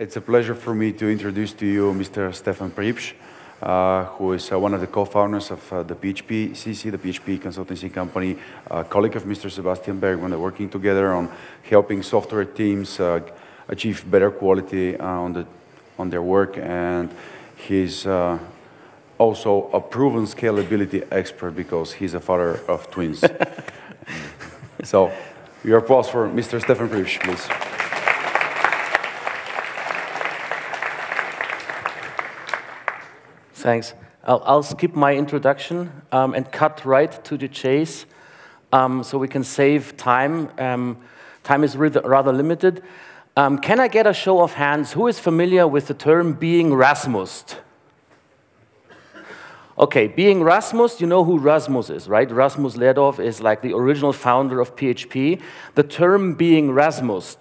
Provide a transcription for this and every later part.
It's a pleasure for me to introduce to you Mr. Stefan Priebsch, uh, who is uh, one of the co-founders of uh, the PHP CC, the PHP consultancy company, a colleague of Mr. Sebastian Bergmann. They're working together on helping software teams uh, achieve better quality uh, on, the, on their work. And he's uh, also a proven scalability expert because he's a father of twins. so, your applause for Mr. Stefan Priebsch, please. Thanks. I'll, I'll skip my introduction um, and cut right to the chase um, so we can save time. Um, time is rather limited. Um, can I get a show of hands? Who is familiar with the term being Rasmus? Okay, being Rasmus, you know who Rasmus is, right? Rasmus Lerdorf is like the original founder of PHP. The term being Rasmus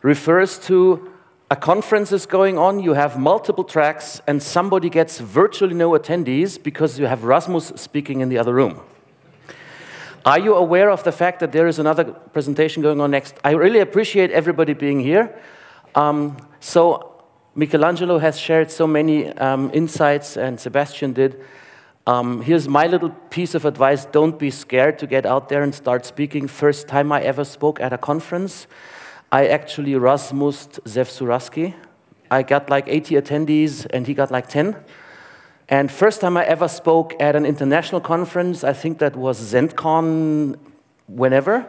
refers to a conference is going on, you have multiple tracks, and somebody gets virtually no attendees because you have Rasmus speaking in the other room. Are you aware of the fact that there is another presentation going on next? I really appreciate everybody being here. Um, so Michelangelo has shared so many um, insights, and Sebastian did. Um, here's my little piece of advice. Don't be scared to get out there and start speaking. First time I ever spoke at a conference. I actually Rasmused Zeev Suraski. I got like 80 attendees, and he got like 10. And first time I ever spoke at an international conference, I think that was ZendCon whenever.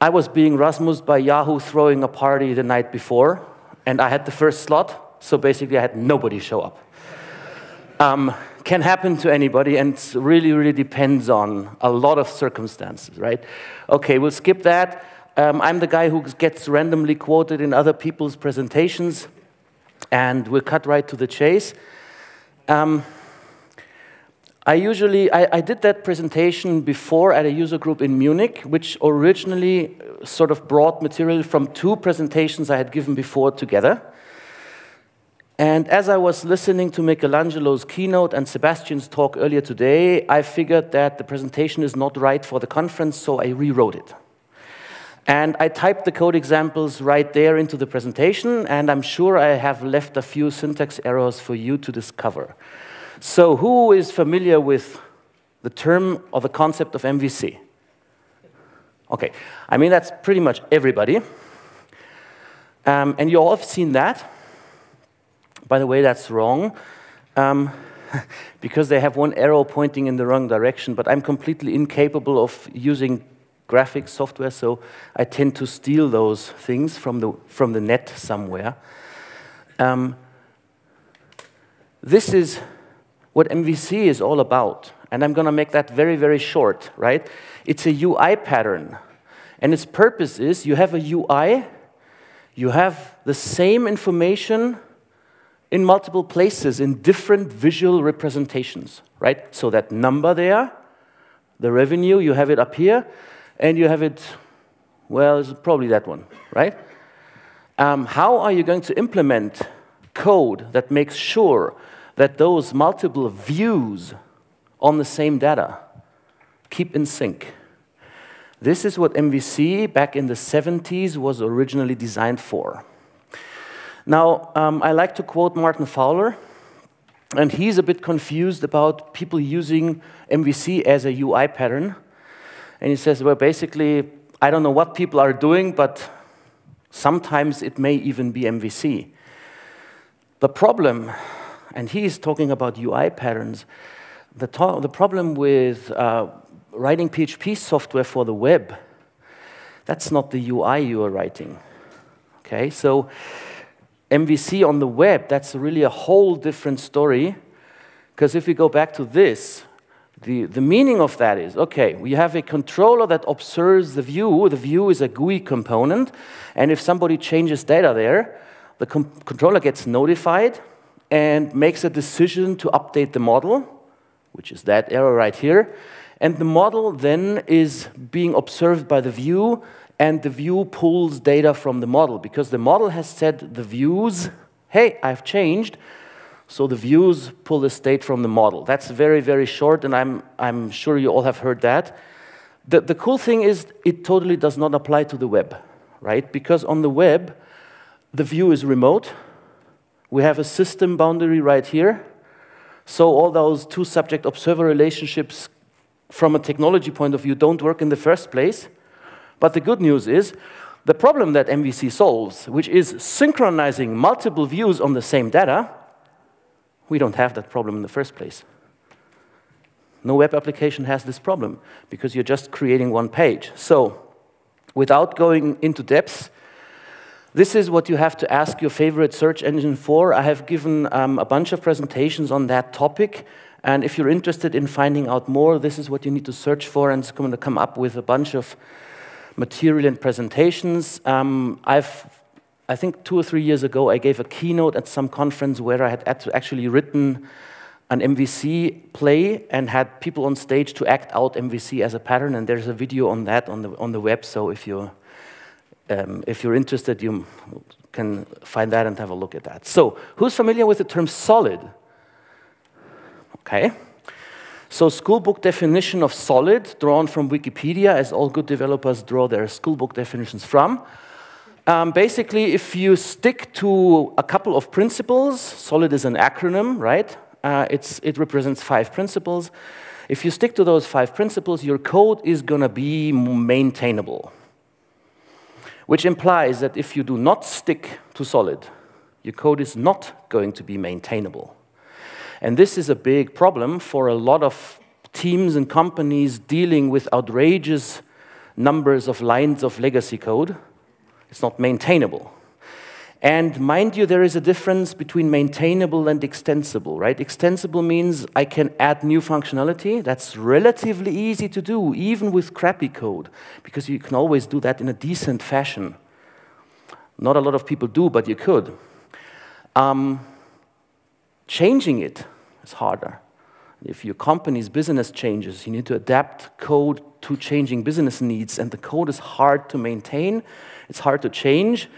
I was being Rasmused by Yahoo throwing a party the night before, and I had the first slot, so basically I had nobody show up. Um, can happen to anybody, and really, really depends on a lot of circumstances, right? Okay, we'll skip that. Um, I'm the guy who gets randomly quoted in other people's presentations, and we'll cut right to the chase. Um, I usually, I, I, did that presentation before at a user group in Munich, which originally uh, sort of brought material from two presentations I had given before together. And as I was listening to Michelangelo's keynote and Sebastian's talk earlier today, I figured that the presentation is not right for the conference, so I rewrote it. And I typed the code examples right there into the presentation, and I'm sure I have left a few syntax errors for you to discover. So who is familiar with the term or the concept of MVC? Okay, I mean, that's pretty much everybody. Um, and you all have seen that. By the way, that's wrong. Um, because they have one arrow pointing in the wrong direction, but I'm completely incapable of using graphics software, so I tend to steal those things from the, from the net somewhere. Um, this is what MVC is all about, and I'm going to make that very, very short, right? It's a UI pattern, and its purpose is you have a UI, you have the same information in multiple places in different visual representations, right? So that number there, the revenue, you have it up here, and you have it, well, it's probably that one, right? Um, how are you going to implement code that makes sure that those multiple views on the same data keep in sync? This is what MVC back in the 70s was originally designed for. Now, um, I like to quote Martin Fowler, and he's a bit confused about people using MVC as a UI pattern. And he says, well, basically, I don't know what people are doing, but sometimes it may even be MVC. The problem, and he is talking about UI patterns, the, the problem with uh, writing PHP software for the web, that's not the UI you are writing. Okay, so MVC on the web, that's really a whole different story. Because if we go back to this, the, the meaning of that is, okay, we have a controller that observes the view. The view is a GUI component. And if somebody changes data there, the controller gets notified and makes a decision to update the model, which is that error right here. And the model then is being observed by the view, and the view pulls data from the model because the model has said the views, hey, I've changed, so the views pull the state from the model. That's very, very short, and I'm, I'm sure you all have heard that. The, the cool thing is it totally does not apply to the web, right? Because on the web, the view is remote. We have a system boundary right here. So all those two subject-observer relationships from a technology point of view don't work in the first place. But the good news is the problem that MVC solves, which is synchronizing multiple views on the same data, we don't have that problem in the first place. No web application has this problem because you're just creating one page. So without going into depth, this is what you have to ask your favorite search engine for. I have given um, a bunch of presentations on that topic. And if you're interested in finding out more, this is what you need to search for, and it's going to come up with a bunch of material and presentations. Um, I've, I think two or three years ago, I gave a keynote at some conference where I had actually written an MVC play and had people on stage to act out MVC as a pattern, and there's a video on that on the, on the web, so if you're, um, if you're interested, you can find that and have a look at that. So, who's familiar with the term solid? Okay. So schoolbook definition of solid, drawn from Wikipedia, as all good developers draw their schoolbook definitions from. Um, basically, if you stick to a couple of principles, solid is an acronym, right? Uh, it represents five principles. If you stick to those five principles, your code is going to be maintainable, which implies that if you do not stick to solid, your code is not going to be maintainable. And this is a big problem for a lot of teams and companies dealing with outrageous numbers of lines of legacy code. It's not maintainable. And mind you, there is a difference between maintainable and extensible, right? Extensible means I can add new functionality. That's relatively easy to do, even with crappy code, because you can always do that in a decent fashion. Not a lot of people do, but you could. Um, changing it is harder. If your company's business changes, you need to adapt code to changing business needs, and the code is hard to maintain, it's hard to change.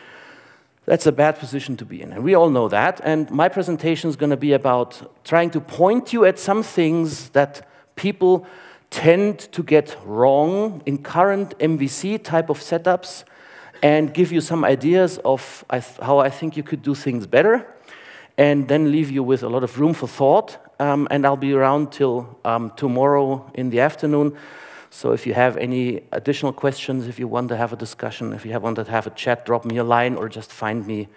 That's a bad position to be in, and we all know that. And my presentation is going to be about trying to point you at some things that people tend to get wrong in current MVC type of setups and give you some ideas of how I think you could do things better and then leave you with a lot of room for thought. Um, and I'll be around till um, tomorrow in the afternoon. So if you have any additional questions, if you want to have a discussion, if you want to have a chat, drop me a line or just find me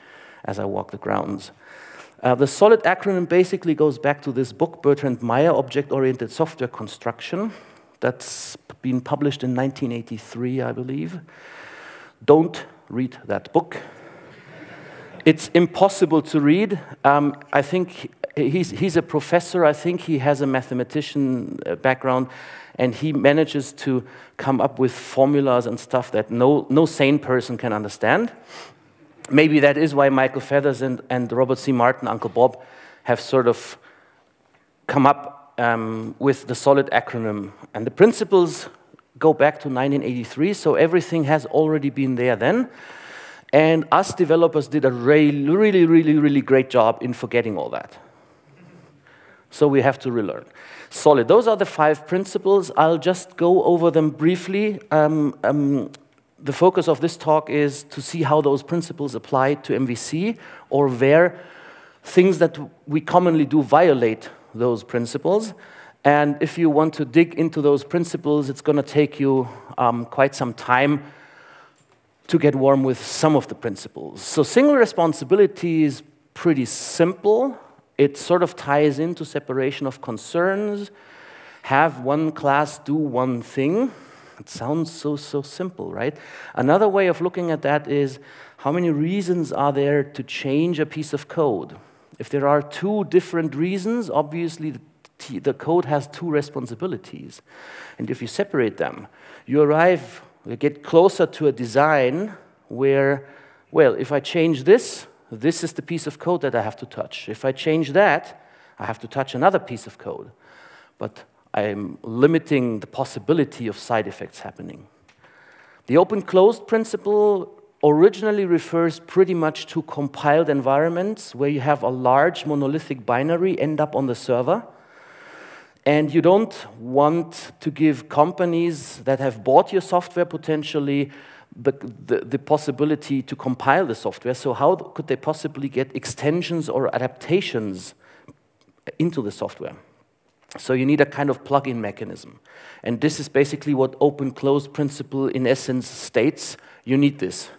as I walk the grounds. Uh, the SOLID acronym basically goes back to this book, Bertrand Meyer, Object-Oriented Software Construction, that's been published in 1983, I believe. Don't read that book. It's impossible to read. Um, I think he's, he's a professor. I think he has a mathematician uh, background, and he manages to come up with formulas and stuff that no, no sane person can understand. Maybe that is why Michael Feathers and, and Robert C. Martin, Uncle Bob, have sort of come up um, with the solid acronym. And the principles go back to 1983, so everything has already been there then. And us developers did a really, really, really, really great job in forgetting all that. So we have to relearn. Solid. Those are the five principles. I'll just go over them briefly. Um, um, the focus of this talk is to see how those principles apply to MVC or where things that we commonly do violate those principles. And if you want to dig into those principles, it's going to take you um, quite some time to get warm with some of the principles. So single responsibility is pretty simple. It sort of ties into separation of concerns. Have one class do one thing. It sounds so, so simple, right? Another way of looking at that is how many reasons are there to change a piece of code? If there are two different reasons, obviously the, the code has two responsibilities. And if you separate them, you arrive we get closer to a design where, well, if I change this, this is the piece of code that I have to touch. If I change that, I have to touch another piece of code. But I'm limiting the possibility of side effects happening. The open-closed principle originally refers pretty much to compiled environments where you have a large monolithic binary end up on the server and you don't want to give companies that have bought your software potentially the, the, the, possibility to compile the software. So how could they possibly get extensions or adaptations into the software? So you need a kind of plug-in mechanism. And this is basically what open-close principle in essence states. You need this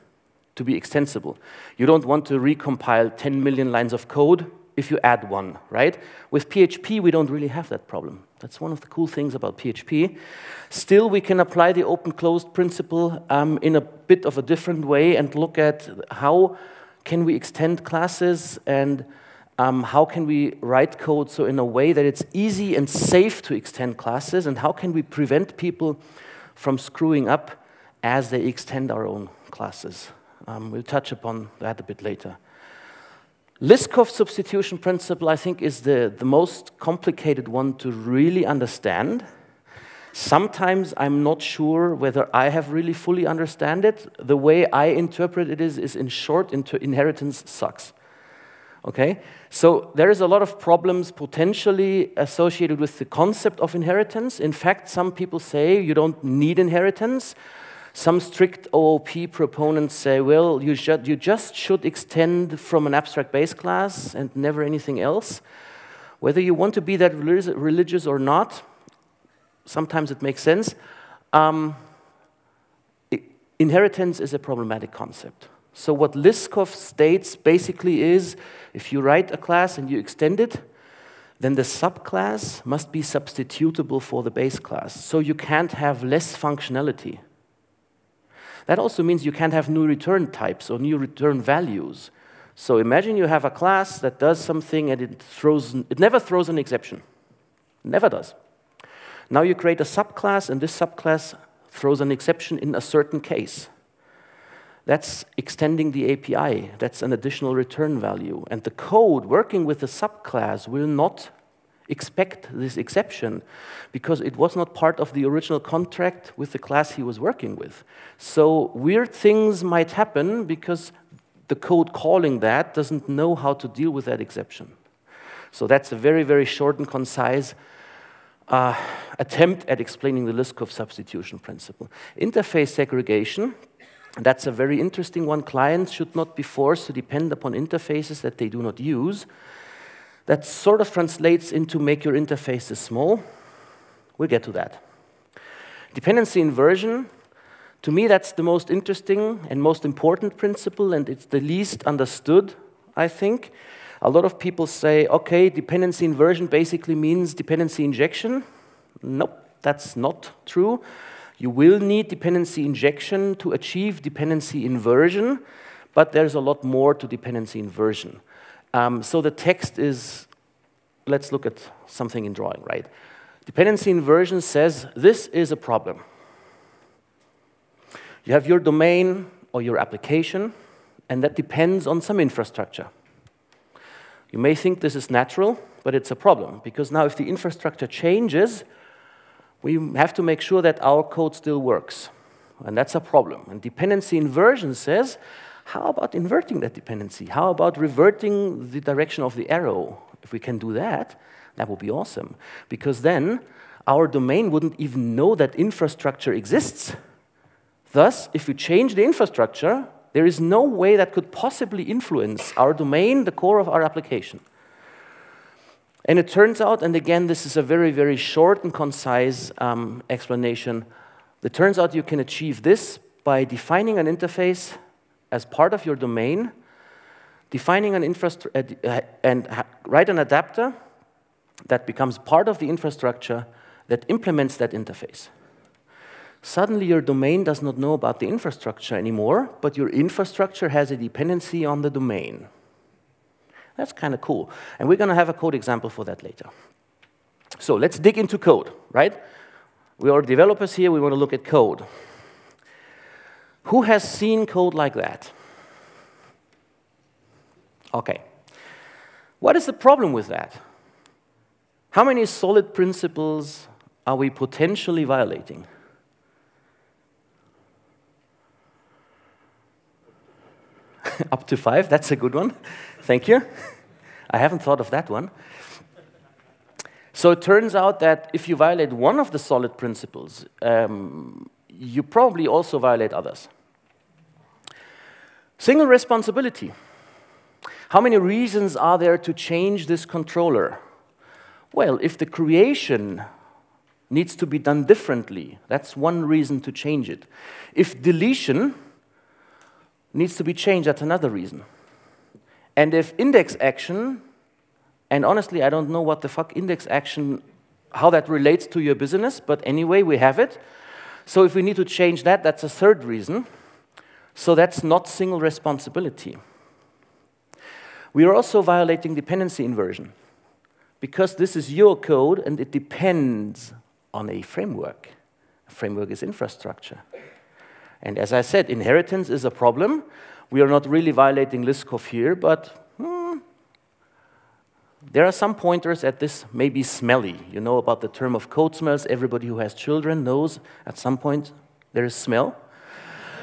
to be extensible. You don't want to recompile 10 million lines of code if you add one, right? With PHP, we don't really have that problem. That's one of the cool things about PHP. Still, we can apply the open-closed principle um, in a bit of a different way and look at how can we extend classes and um, how can we write code so in a way that it's easy and safe to extend classes, and how can we prevent people from screwing up as they extend our own classes. Um, we'll touch upon that a bit later. Liskov substitution principle, I think, is the, the most complicated one to really understand. Sometimes I'm not sure whether I have really fully understand it. The way I interpret it is, is in short, inheritance sucks. Okay? So there is a lot of problems potentially associated with the concept of inheritance. In fact, some people say you don't need inheritance. Some strict OOP proponents say, well, you, you just should extend from an abstract base class and never anything else. Whether you want to be that religious or not, sometimes it makes sense. Um, inheritance is a problematic concept. So what Liskov states basically is, if you write a class and you extend it, then the subclass must be substitutable for the base class. So you can't have less functionality. That also means you can't have new return types or new return values. So imagine you have a class that does something and it, throws, it never throws an exception. Never does. Now you create a subclass and this subclass throws an exception in a certain case. That's extending the API. That's an additional return value. And the code working with the subclass will not expect this exception because it was not part of the original contract with the class he was working with. So weird things might happen because the code calling that doesn't know how to deal with that exception. So that's a very, very short and concise uh, attempt at explaining the Liskov substitution principle. Interface segregation, that's a very interesting one. Clients should not be forced to depend upon interfaces that they do not use. That sort of translates into make your interfaces small. We'll get to that. Dependency inversion, to me, that's the most interesting and most important principle, and it's the least understood, I think. A lot of people say, okay, dependency inversion basically means dependency injection. Nope, that's not true. You will need dependency injection to achieve dependency inversion, but there's a lot more to dependency inversion. Um, so the text is, let's look at something in drawing, right? Dependency inversion says this is a problem. You have your domain or your application, and that depends on some infrastructure. You may think this is natural, but it's a problem, because now if the infrastructure changes, we have to make sure that our code still works. And that's a problem. And dependency inversion says, how about inverting that dependency? How about reverting the direction of the arrow? If we can do that, that would be awesome. Because then our domain wouldn't even know that infrastructure exists. Thus, if we change the infrastructure, there is no way that could possibly influence our domain, the core of our application. And it turns out, and again, this is a very, very short and concise um, explanation, it turns out you can achieve this by defining an interface as part of your domain, defining an infrastructure, uh, and write an adapter that becomes part of the infrastructure that implements that interface. Suddenly, your domain does not know about the infrastructure anymore, but your infrastructure has a dependency on the domain. That's kind of cool. And we're going to have a code example for that later. So let's dig into code, right? We are developers here, we want to look at code. Who has seen code like that? Okay. What is the problem with that? How many solid principles are we potentially violating? Up to five, that's a good one. Thank you. I haven't thought of that one. So it turns out that if you violate one of the solid principles, um, you probably also violate others. Single responsibility. How many reasons are there to change this controller? Well, if the creation needs to be done differently, that's one reason to change it. If deletion needs to be changed, that's another reason. And if index action, and honestly, I don't know what the fuck index action, how that relates to your business, but anyway, we have it. So if we need to change that, that's a third reason. So that's not single responsibility. We are also violating dependency inversion because this is your code and it depends on a framework. A framework is infrastructure. And as I said, inheritance is a problem. We are not really violating Liskov here, but hmm, there are some pointers at this maybe smelly. You know about the term of code smells. Everybody who has children knows at some point there is smell.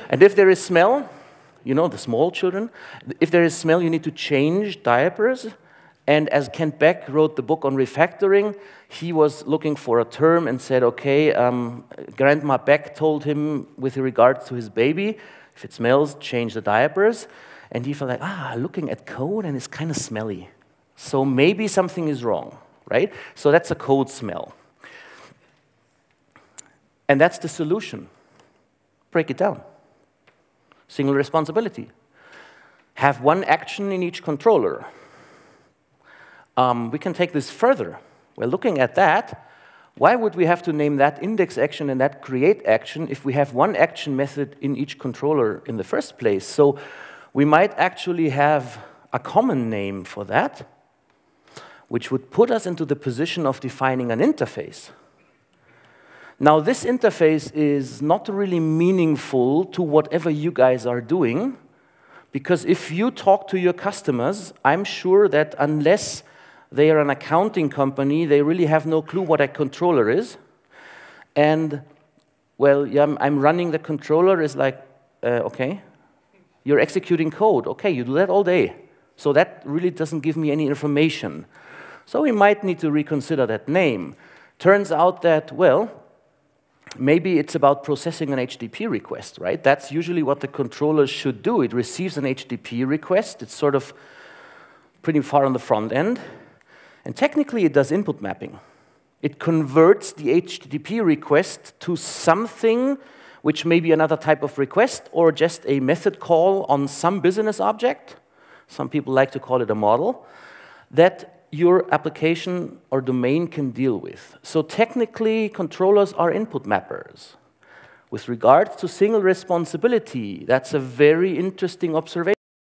And if there is smell, you know, the small children, if there is smell, you need to change diapers. And as Kent Beck wrote the book on refactoring, he was looking for a term and said, okay, um, Grandma Beck told him with regard to his baby, if it smells, change the diapers. And he felt like, ah, looking at code and it's kind of smelly. So maybe something is wrong, right? So that's a code smell. And that's the solution. Break it down. Single responsibility. Have one action in each controller. Um, we can take this further. We're looking at that. Why would we have to name that index action and that create action if we have one action method in each controller in the first place? So we might actually have a common name for that, which would put us into the position of defining an interface. Now, this interface is not really meaningful to whatever you guys are doing, because if you talk to your customers, I'm sure that unless they are an accounting company, they really have no clue what a controller is. And, well, yeah, I'm, running the controller is like, uh, okay, you're executing code. Okay, you do that all day. So that really doesn't give me any information. So we might need to reconsider that name. Turns out that, well, maybe it's about processing an HTTP request, right? That's usually what the controller should do. It receives an HTTP request. It's sort of pretty far on the front end. And technically, it does input mapping. It converts the HTTP request to something which may be another type of request or just a method call on some business object. Some people like to call it a model that your application or domain can deal with. So technically, controllers are input mappers. With regard to single responsibility, that's a very interesting observation.